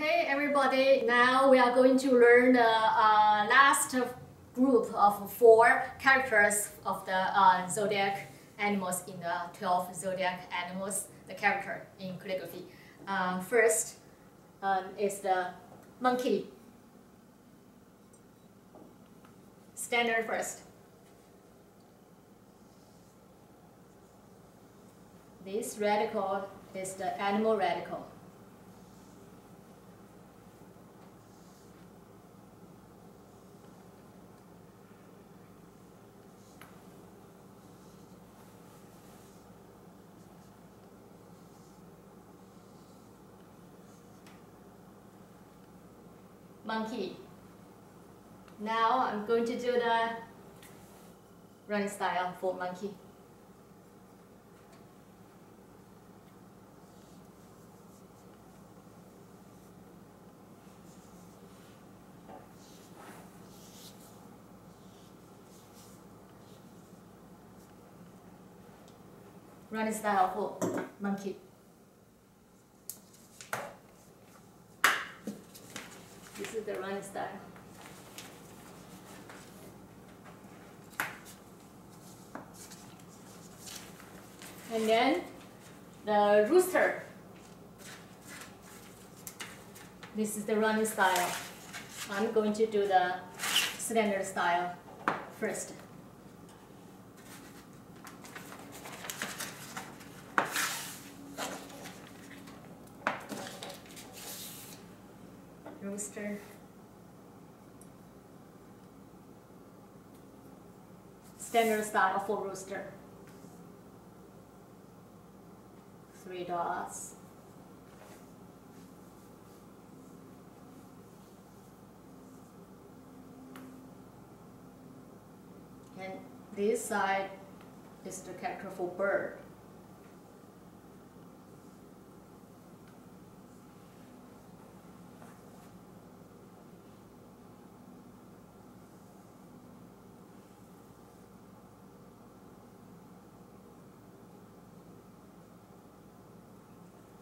Okay, everybody, now we are going to learn the uh, last group of four characters of the uh, zodiac animals in the 12 zodiac animals, the character in calligraphy. Uh, first um, is the monkey. Standard first. This radical is the animal radical. Monkey. Now I'm going to do the running style for monkey. Running style for monkey. This is the running style. And then the rooster. This is the running style. I'm going to do the standard style first. rooster. Standard style for rooster. Three dots. And this side is the character for bird.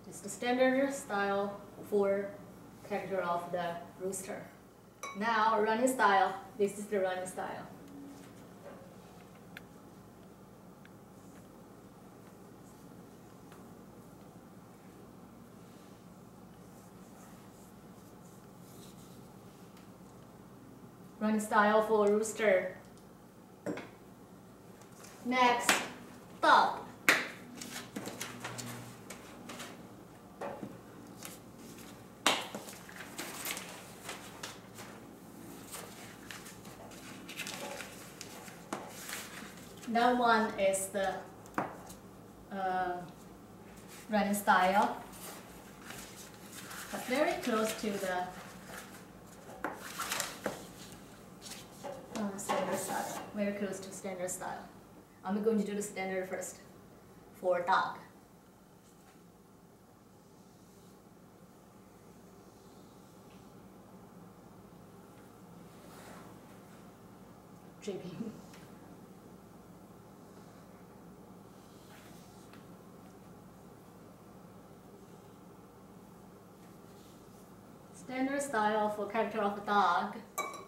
It's the standard style for character of the rooster. Now running style, this is the running style. Running style for rooster. Next, dog. That one is the uh, running style, but very close to the uh, standard style. Very close to standard style. I'm going to do the standard first for dog. Dripping. Standard style for character of a dog,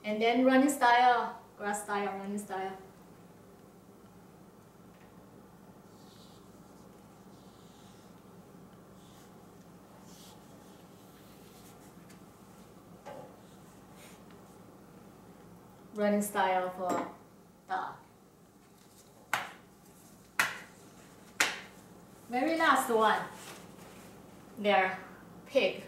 and then running style, grass style, running style. Running style for dog. Very last one, there, pig.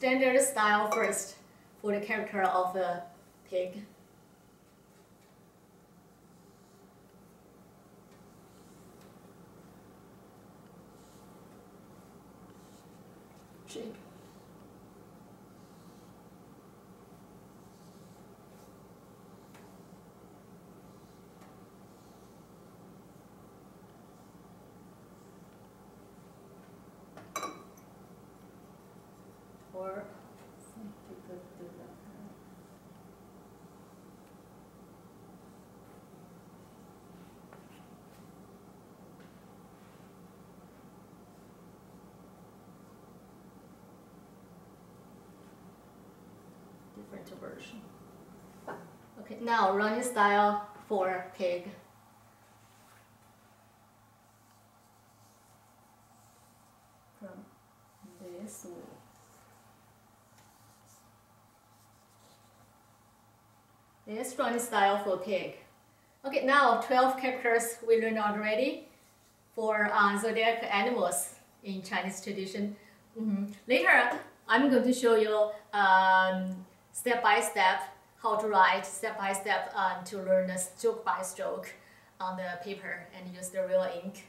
Standard style first for the character of a pig. Shape. or some people do that. Version. Okay, now running style for pig. From this one. This running style for pig. Okay, now 12 characters we learned already for uh, zodiac animals in Chinese tradition. Mm -hmm. Later, I'm going to show you um, step by step how to write step by step um, to learn the stroke by stroke on the paper and use the real ink.